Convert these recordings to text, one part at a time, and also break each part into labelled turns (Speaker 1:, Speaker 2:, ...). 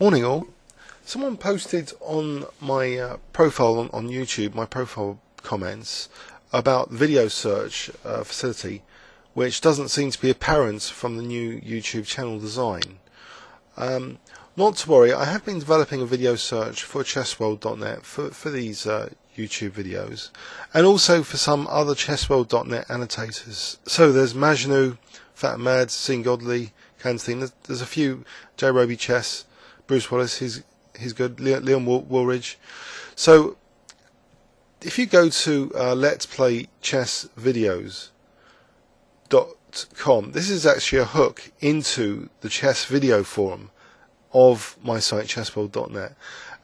Speaker 1: Morning all. Someone posted on my uh, profile on, on, YouTube, my profile comments, about video search uh, facility, which doesn't seem to be apparent from the new YouTube channel design. Um, not to worry, I have been developing a video search for chessworld.net for, for these uh, YouTube videos, and also for some other chessworld.net annotators. So there's Majnu, Fat Mad, Seeing Godly, Canstein, there's, there's a few, J Roby Chess, Bruce Wallace, he's he's good. Leon Woolridge. So if you go to uh, Let's Play Chess Videos dot com, this is actually a hook into the chess video forum of my site chessworld.net,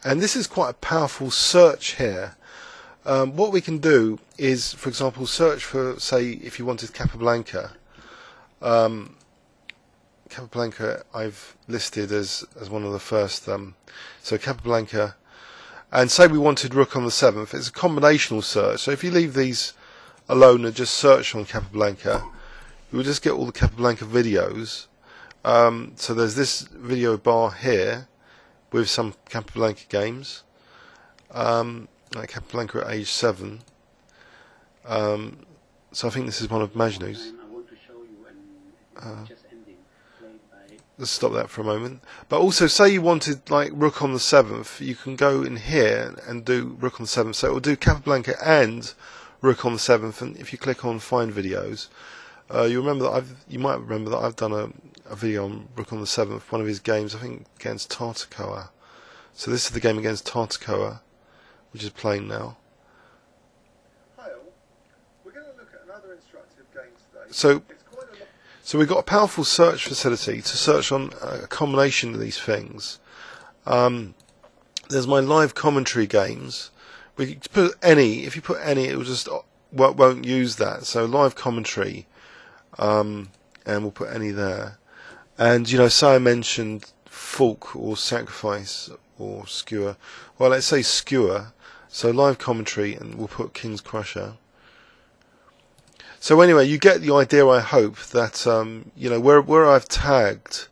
Speaker 1: and this is quite a powerful search here. Um, what we can do is, for example, search for, say, if you wanted Capablanca. Um, Capablanca I've listed as, as one of the first. Um, so Capablanca, and say we wanted Rook on the seventh. It's a combinational search. So if you leave these alone and just search on Capablanca, you will just get all the Capablanca videos. Um, so there's this video bar here with some Capablanca games. Um, like Capablanca at age seven. Um, so I think this is one of. Uh, let's stop that for a moment. But also, say you wanted like Rook on the seventh, you can go in here and do Rook on the seventh. So it will do Capablanca and Rook on the seventh. And if you click on Find Videos, uh, you remember that I've you might remember that I've done a, a video on Rook on the seventh, one of his games, I think against Tartakower. So this is the game against Tartakower, which is playing now.
Speaker 2: Hi all. We're going to look at another instructive game today.
Speaker 1: So so we've got a powerful search facility to search on a combination of these things. Um, there's my live commentary games. We put any. If you put any, it will just uh, won't use that. So live commentary, um, and we'll put any there. And you know, so I mentioned fork or Sacrifice or Skewer. Well, let's say Skewer. So live commentary, and we'll put King's Crusher. So anyway, you get the idea. I hope that um, you know where where I've tagged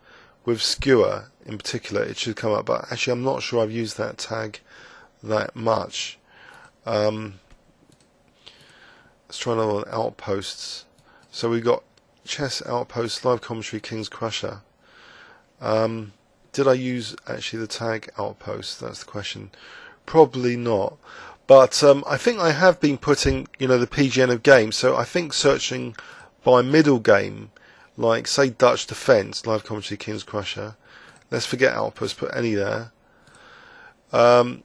Speaker 1: with skewer in particular, it should come up. But actually, I'm not sure I've used that tag that much. Um, let's try another one. Outposts. So we've got chess outposts, live commentary, King's Crusher. Um, did I use actually the tag outpost? That's the question. Probably not. But um, I think I have been putting, you know, the PGN of games. So I think searching by middle game, like say Dutch Defence, live commentary King's Crusher. Let's forget Outpost, put any there. Um,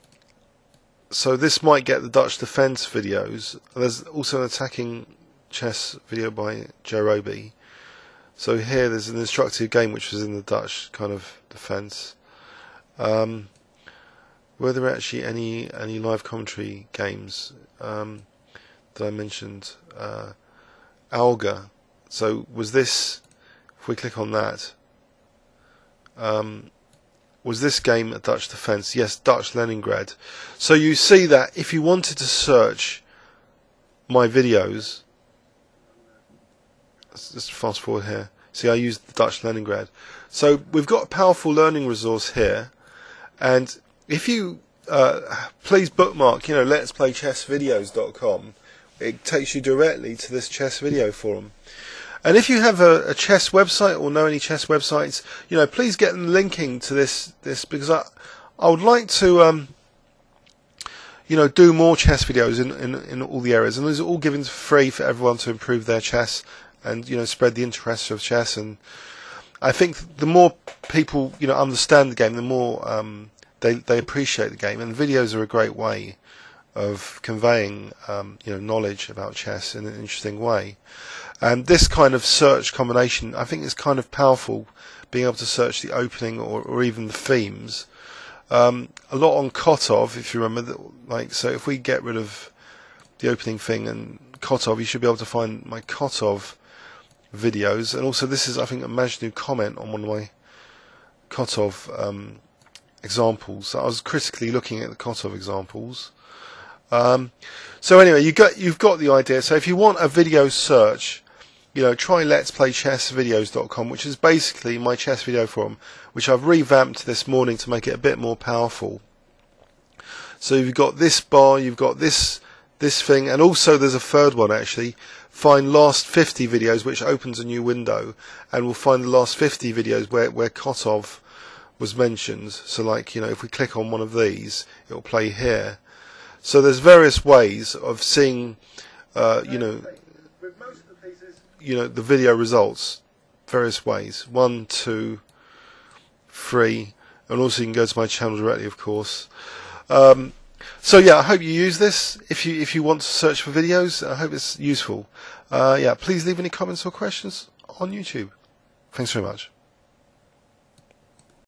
Speaker 1: so this might get the Dutch Defence videos. There's also an attacking chess video by Joe Roby. So here there's an instructive game which was in the Dutch kind of defence. Um, were there actually any any live commentary games um, that I mentioned? Uh, Alga. So was this? If we click on that, um, was this game a Dutch defence? Yes, Dutch Leningrad. So you see that if you wanted to search my videos, let's just fast forward here. See, I used the Dutch Leningrad. So we've got a powerful learning resource here, and if you uh, please bookmark, you know, let's play chessvideos.com. It takes you directly to this chess video forum. And if you have a, a, chess website or know any chess websites, you know, please get them linking to this this because I I would like to um, you know do more chess videos in, in, in all the areas, and these are all given free for everyone to improve their chess and you know spread the interest of chess. And I think the more people you know understand the game, the more um, they they appreciate the game, and videos are a great way of conveying um, you know knowledge about chess in an interesting way. And this kind of search combination, I think, is kind of powerful. Being able to search the opening or, or even the themes. Um, a lot on Kotov, if you remember. Like, so if we get rid of the opening thing and Kotov, you should be able to find my Kotov videos. And also, this is, I think, a Majnu comment on one of my Kotov um, examples. I was critically looking at the Kotov examples. Um, so anyway, you got you've got the idea. So if you want a video search you know, try let's play Chess chessvideos.com, which is basically my chess video forum, which I've revamped this morning to make it a bit more powerful. So you've got this bar, you've got this this thing, and also there's a third one actually. Find last 50 videos, which opens a new window, and we'll find the last 50 videos where where Kotov was mentioned. So like you know, if we click on one of these, it will play here. So there's various ways of seeing, uh, you know, you know the video results. Various ways. One two three and also you can go to my channel directly of course. Um, so yeah I hope you use this if you if you want to search for videos. I hope it's useful. Uh, yeah please leave any comments or questions on YouTube. Thanks very much